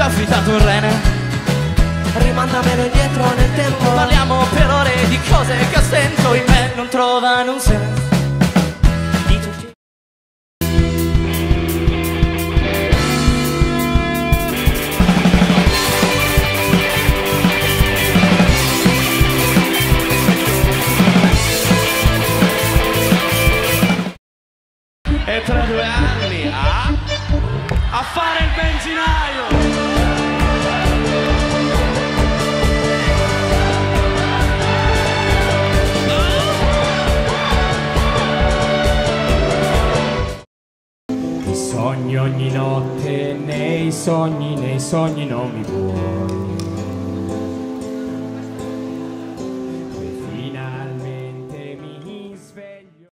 ho affittato un rene. Rimandamelo indietro nel tempo. Parliamo per ore di cose che a stento in me. Non trovano un senso. E tra due anni a, a fare il benzinaio! Sogno ogni notte, nei sogni, nei sogni non mi vuoi.